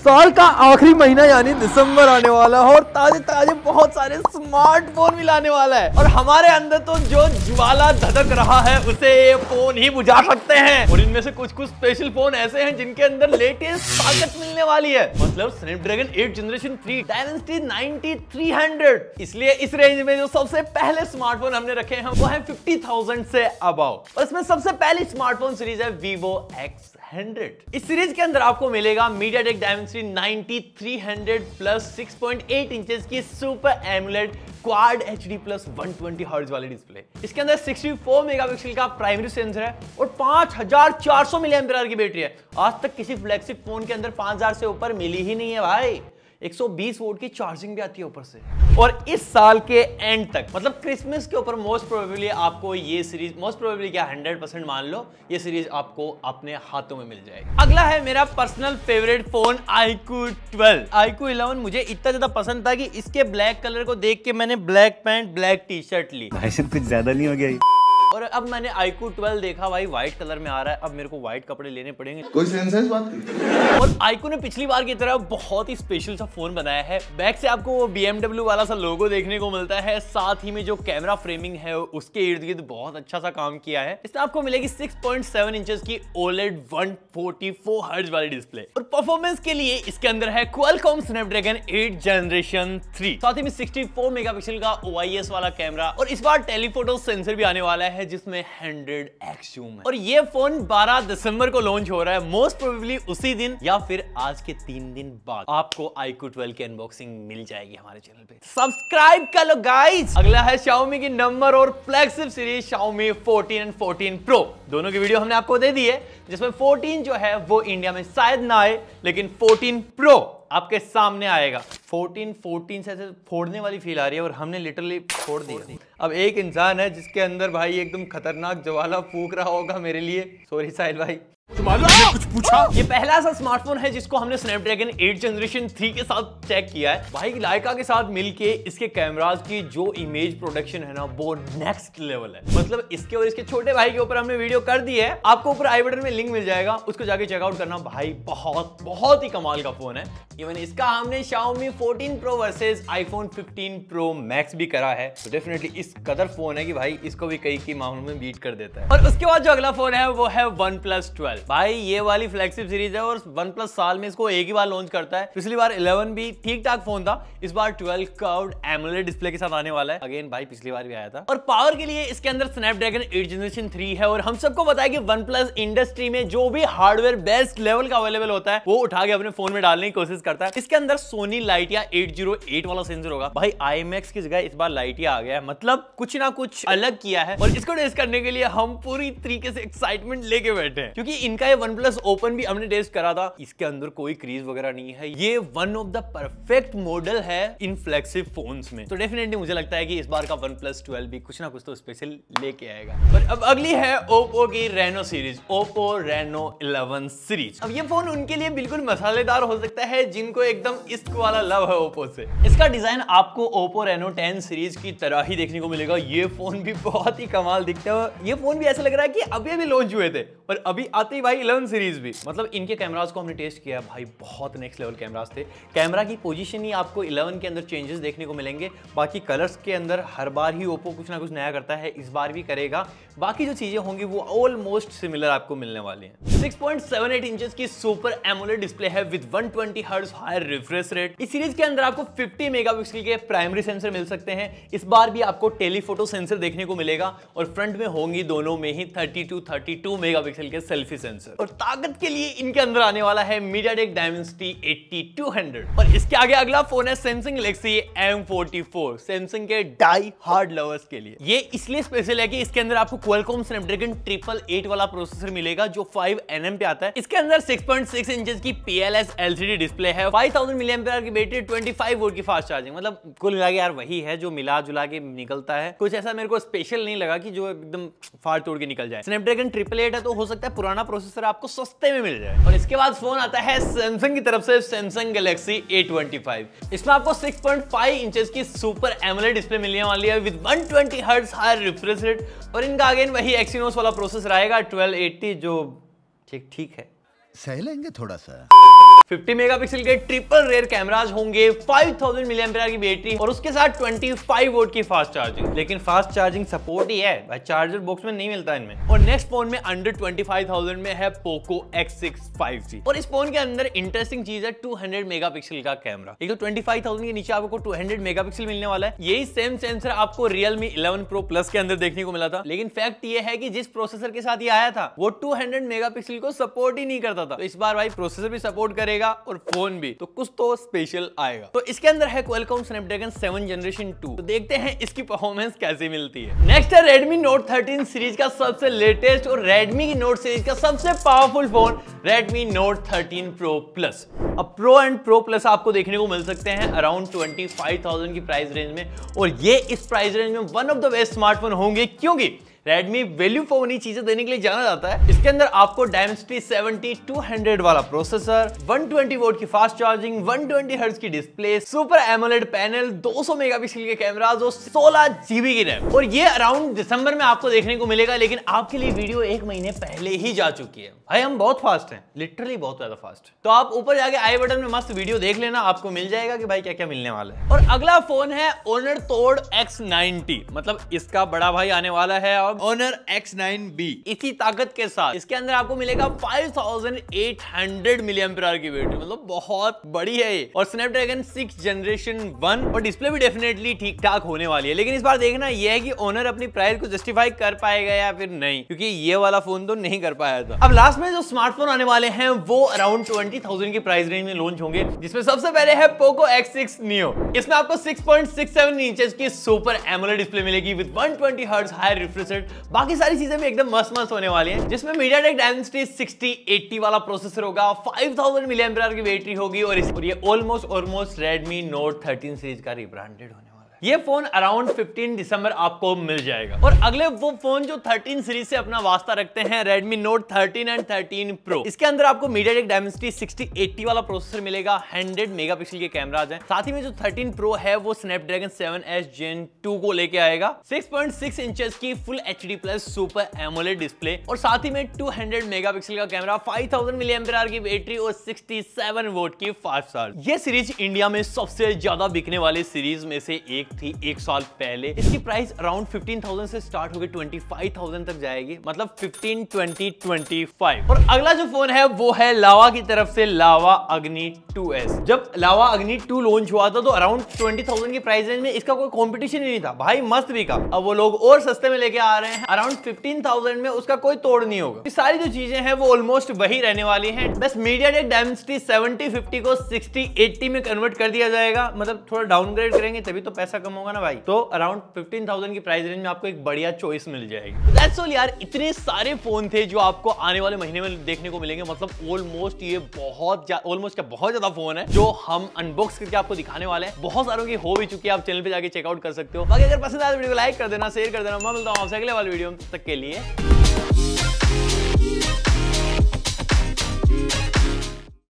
साल का आखिरी महीना यानी दिसंबर आने वाला है और ताजे ताजे बहुत सारे स्मार्टफ़ोन भी लाने वाला है। और हमारे अंदर तो जो ज्वाला धधक रहा है उसे ये फ़ोन ही बुझा सकते हैं। और इनमें से कुछ कुछ स्पेशल फ़ोन ऐसे हैं जिनके अंदर लेटेस्ट ताकत मिलने वाली है। मतलब स्नैपड्रैगन 8 जनरेशन 3 डायनेस्टी 9300 इसलिए इस रेंज में जो सबसे पहले स्मार्टफ़ोन हमने रखे हैं वो है 50,000 से अबाउ और इसमें सबसे पहली स्मार्टफ़ोन सीरीज़ है Vivo X 100 इस सीरीज़ के अंदर आपको मिलेगा MediaTek Dimensity ninety three hundred plus 6.8 inches की super AMOLED quad H D plus one twenty hertz वाली डिस्प्ले इसके अंदर 64 मेगापिक्सल का प्राइमरी सेंसर है और 5400 मिली की बैटरी है. आज तक किसी फ्लैगशिप फ़ोन के अंदर 5000 से ऊपर मिली ही नहीं है भाई. 120 वोल्ट की चार्जिंग भी आती है ऊपर से। और इस साल के एंड तक मतलब क्रिसमस के ऊपर मोस्ट प्रोबेबली आपको ये सीरीज़ मोस्ट प्रोबेबली क्या 100 परसेंट मान लो, ये सीरीज़ आपको अपने हाथों में मिल जाएगी। अगला है मेरा personal favourite phone iQOO 12 iQOO 11 मुझे इतना ज़्यादा पसंद था कि इसके ब्लैक कलर को देख के मैंने black pant black T shirt ली। भाई कुछ ज़्यादा नहीं हो गया? और अब मैंने आईकू 12 देखा भाई व्हाइट कलर में आ रहा है। अब मेरे को व्हाइट कपड़े लेने पड़ेंगे। कोई सेंस है इस बात की? और आईकू ने पिछली बार की तरह बहुत ही स्पेशल सा फ़ोन बनाया है। बैक से आपको वो BMW वाला सा लोगो देखने को मिलता है। साथ ही में जो कैमरा फ्रेमिंग है उसके इर्द गिर्द बहुत अच्छा सा काम किया है। इसमें आपको मिलेगी 6.7 इंचेस की OLED 144 हर्ट्ज वाली डिस्प्ले और परफॉर्मेंस के लिए इसके अंदर है Qualcomm Snapdragon 8 जनरेशन 3 साथ ही में 64 मेगापिक्सल का OIS वाला कैमरा और इस बार टेलीफोटो सेंसर भी आने वाला है। जिसमें 100x जूम है। और ये फ़ोन 12 दिसंबर को लॉन्च हो रहा है मोस्ट प्रोबेबली उसी दिन या फिर आज के तीन दिन बाद। आपको iQOO 12 की अनबॉक्सिंग मिल जाएगी हमारे चैनल पे। सब्सक्राइब कर लो गाइस अगला है Xiaomi की नंबर और flagship series Xiaomi 14 and 14 Pro दोनों की वीडियो हमने आपको दे दी है, जिसमें 14 जो है वो इंडिया में शायद ना आए, लेकिन 14 Pro आपके सामने आएगा। 14 14 से ऐसे फोड़ने वाली फील आ रही है और हमने लिटरली फोड़ दिया। अब एक इंसान है जिसके अंदर भाई एकदम खतरनाक जवाला फूक रहा होगा मेरे लिए। सॉरी साहिल भाई। कुछ पूछा? ये पहला ऐसा स्मार्टफ़ोन है जिसको हमने स्नैपड्रैगन 8 जनरेशन 3 के साथ चेक किया है। भाई लाइका के साथ मिलके इसके कैमराज की जो इमेज प्रोडक्शन है ना, वो नेक्स्ट लेवल है। मतलब इसके और इसके छोटे भाई के ऊपर हमने वीडियो कर दी है। आपको ऊपर आई बटन में लिंक मिल जाएगा। उसको जाके चेकआउट करना। भाई, बहुत बहुत ही कमाल का फ़ोन है। इवन इसका हमने Xiaomi 14 Pro versus iPhone 15 Pro Max भी करा है। तो डेफिनेटली इस कदर फ़ोन है कि भाई, इसको भी कई की मामलों में बीट कर देता है। और उसके बाद जो अगला फ़ोन है, वो है OnePlus 12 भाई, ये वाली फ्लैगशिप सीरीज़ है और वन प्लस साल में इसको एक ही बार लॉन्च करता है। पिछली बार 11 भी ठीक ठाक फ़ोन था, इस बार 12 कर्व्ड एमुलेट डिस्प्ले के साथ आने वाला है। अगेन भाई, पिछली बार भी आया था। और पावर के लिए इसके अंदर स्नैपड्रैगन 8 जनरेशन 3 है और हम सबको पता है कि OnePlus इंडस्ट्री में जो भी हार्डवेयर बेस्ट लेवल का अवेलेबल होता है, वो उठा के अपने फ़ोन में डालने की कोशिश करता है। इसके अंदर सोनी लाइटिया एट वाला सेंसर होगा। भाई, IMAX की जगह इस बार लाइटिया आ गया है। मतलब कुछ ना कुछ अलग किया है और इसको टेस्ट करने के लिए हम पूरी तरीके से एक्साइटमेंट लेके बैठे हैं। क्योंकि इनका ये वन प्लस ओपन भी हमने टेस्ट करा था। इसके अंदर कोई क्रीज वगैरह नहीं है। ये one of the perfect model है इन फ्लैगशिप फोन्स में। तो डेफिनेटली मुझे लगता है कि इस बार का वन प्लस ट्वेल्व भी कुछ ना कुछ तो स्पेशल लेके आएगा। और अब अगली है ओप्पो की Reno series Oppo Reno 11 series अब ये फ़ोन उनके लिए बिल्कुल मसालेदार हो सकता है, जिनको एकदम इश्क वाला लव है ओप्पो से। इसका डिज़ाइन आपको ओप्पो रेनो टेन सीरीज़ की तरह ही देखने को मिलेगा। ये फ़ोन भी बहुत ही कमाल दिखता है। ये फ़ोन भी ऐसा लग रहा है कि अभी अभी लॉन्च हुए थे। और अभी आते ही भाई 11 सीरीज़ भी। मतलब इनके कैमराज को हमने टेस्ट किया भाई, बहुत नेक्स्ट लेवल कैमरास थे। कैमरा की पोजीशन ही आपको 11 के अंदर चेंजेस देखने को मिलेंगे। बाकी कलर्स के अंदर हर बार ही ओप्पो कुछ ना कुछ नया करता है। इस बार भी करेगा। बाकी जो चीज़ें होंगी, वो ऑलमोस्ट सिमिलर आपको मिलने वाली हैं। 6.78 इंचेस की सुपर एमोलेड डिस्प्ले है with 120 twenty higher refresh rate इस सीरीज़ के अंदर आपको 50 मेगापिक्सल के प्राइमरी सेंसर मिल सकते हैं। इस बार भी आपको टेलीफोटो सेंसर देखने को मिलेगा। और फ्रंट में होंगी दोनों में ही 32 32 मेगापिक्सल के सेल्फी सेंसर और ताकत के लिए इनके अंदर आने वाला है MediaTek Dimensity 8200 और इसके आगे अगला फ़ोन है Samsung Galaxy M44 Samsung के डाई हार्ड लवर्स के लिए. ये इसलिए स्पेशल है कि इसके अंदर आपको Qualcomm Snapdragon 888 वाला प्रोसेसर मिलेगा जो 5 nm पे आता है. इसके अंदर 6.6 इंचेस की PLS LCD डिस्प्ले है 5000 mAh की बैटरी 25 वोल्ट की फास्ट चार्जिंग मतलब कुल मिला यार वही है जो मिला जुला के निकलता है. कुछ ऐसा मेरे को स्पेशल नहीं लगा कि जो एकदम फाड़ तोड़ के निकल जाए. स्नैपड्रैगन ट्रिपल एट है तो हो सकता है पुराना प्रोसेसर आपको सस्ते में मिल जाए। और इसके बाद फ़ोन आता है सैमसंग की तरफ़ से सैमसंग गैलेक्सी A25 इसमें आपको 6.5 इंचेस की सुपर एमोलेड डिस्प्ले मिलने वाली है with 120 twenty hertz higher refresh rate और इनका अगेन वही एक्सिनोस वाला प्रोसेसर आएगा 1280 जो ठीक ठीक है। सह लेंगे थोड़ा सा। 50 मेगापिक्सल के ट्रिपल रेयर कैमराज होंगे 5000 मिलियन की बैटरी और उसके साथ 25 वोट की फास्ट चार्जिंग लेकिन फास्ट चार्जिंग सपोर्ट ही है भाई चार्जर बॉक्स में नहीं मिलता इनमें। और नेक्स्ट फ़ोन में अंडर 25,000 में है पोको X6 5G और इस फ़ोन के अंदर इंटरेस्टिंग चीज़ है 200 मेगापिक्सल का कैमरा एक तो 25,000 के नीचे आपको 200 मेगापिक्सल मिलने वाला है। यही सेम सेंसर आपको रियलमी 11 प्रो प्लस के अंदर देखने को मिला था। लेकिन फैक्ट ये है कि जिस प्रोसेसर के साथ ये आया था वो 200 मेगापिक्सल को सपोर्ट ही नहीं करता था। तो इस बार भाई प्रोसेसर भी सपोर्ट करेगा। और फ़ोन भी। तो कुछ तो स्पेशल आएगा। तो इसके अंदर है Qualcomm Snapdragon 7 जनरेशन 2 तो देखते हैं इसकी परफॉर्मेंस कैसे मिलती है। नेक्स्ट है Redmi Note 13 सीरीज़ का सबसे लेटेस्ट और Redmi की Note सीरीज़ का सबसे powerful phone Redmi Note 13 Pro Plus अब Pro एंड Pro Plus आपको देखने को मिल सकते हैं अराउंड 25,000 की प्राइस रेंज में। और ये इस प्राइस रेंज में one of the best smartphone होंगे। क्योंकि Redmi वैल्यू फॉर मनी चीज़ें देने के लिए जाना जाता है। इसके अंदर आपको Dimensity 7200 वाला प्रोसेसर 120 वोट की फास्ट चार्जिंग 120 हर्ट्ज की display super AMOLED panel 200 megapixel के कैमराज और 16 जीबी की रैम और ये अराउंड दिसंबर में आपको देखने को मिलेगा, लेकिन आपके लिए वीडियो एक महीने पहले ही जा चुकी है। भाई, हम बहुत फास्ट हैं लिटरली बहुत ज़्यादा फास्ट तो आप ऊपर जाके आई बटन में मस्त वीडियो देख लेना, आपको मिल जाएगा कि भाई क्या क्या मिलने वाला है। और अगला फ़ोन है ओनर तोड़ X90 मतलब इसका बड़ा भाई आने वाला है अब ओनर X9B इसी ताकत के साथ इसके अंदर आपको मिलेगा 5800 मिलियन की बैटरी मतलब बहुत बड़ी है ये। और स्नैपड्रैगन 6 जनरेशन 1 और डिस्प्ले भी डेफिनेटली ठीक ठाक होने वाली है। लेकिन इस बार देखना ये है कि ओनर अपनी प्राइस को जस्टिफाई कर पाएगा या फिर नहीं क्योंकि ये वाला फ़ोन तो नहीं कर पाया था। अब लास्ट में जो स्मार्टफ़ोन आने वाले हैं वो अराउंड ट्वेंटी थाउज़ेंड की प्राइस रेंज में लॉन्च होंगे जिसमें सबसे पहले है पोको X6 Neo इसमें आपको 6.67 इंचेस की सुपर एमोलेड डिस्प्ले मिलेगी with 120 twenty hertz high refresh rate बाकी सारी चीज़ें भी एकदम मस्त मस्त होने वाली हैं, जिसमें MediaTek Dimensity sixty eighty वाला प्रोसेसर होगा 5000 मिलियन की बैटरी होगी और ये almost almost Redmi Note thirteen series का रिब्रांडेड होने ये फ़ोन अराउंड 15 दिसंबर आपको मिल जाएगा। और अगले वो फ़ोन जो 13 सीरीज़ से अपना वास्ता रखते हैं, Redmi Note 13 एंड 13 Pro इसके अंदर आपको MediaTek Dimensity 6080 वाला प्रोसेसर मिलेगा 100 मेगापिक्सल के कैमराज हैं। साथ ही में जो 13 Pro है, वो Snapdragon 7s Gen 2 को लेके आएगा। 6.6 इंचेस की full H D plus super AMOLED display और साथ ही में 200 मेगापिक्सल का कैमरा 5000 मिलियन की बैटरी और 67 वोट की फास्ट चार्ज ये सीरीज़ इंडिया में सबसे ज़्यादा बिकने वाली सीरीज़ में से एक थी एक साल पहले। इसकी प्राइस अराउंड 15,000 से स्टार्ट होकर 25,000 तक जाएगी मतलब 15, 20, 25 और अगला जो फ़ोन है वो है लावा की तरफ़ से लावा अग्नि 2s जब लावा अग्नि 2 लॉन्च हुआ था तो अराउंड 20,000 की प्राइस रेंज में इसका कोई कॉम्पिटिशन ही नहीं था। भाई मस्त भी का। अब वो लोग और सस्ते में लेके आ रहे हैं। अराउंड 15,000 में उसका कोई तोड़ नहीं होगा। सारी जो चीज़ें हैं वो ऑलमोस्ट वही रहने वाली है। बस मीडिया टेक डायमेंसिटी 70 50 को 60 80 में कन्वर्ट कर दिया जाएगा। मतलब थोड़ा डाउनग्रेड करेंगे तभी तो पैसा कम होगा ना भाई? तो अराउंड 15,000 की प्राइस रेंज में आपको एक बढ़िया चॉइस मिल जाएगी। दैट्स ऑल यार इतने सारे फ़ोन थे जो आपको आने वाले महीने में देखने को मिलेंगे। मतलब ऑलमोस्ट ये बहुत ऑलमोस्ट क्या बहुत ज़्यादा फ़ोन है जो हम अनबॉक्स करके आपको दिखाने वाले हैं। बहुत सारों की हो भी चुकी है आप चैनल पे जाके चेकआउट कर सकते हो। बाकी अगर पसंद आया तो वीडियो को लाइक कर देना शेयर कर देना। मैं मिलता हूँ आपसे अगले वाले वीडियो तक के लिए।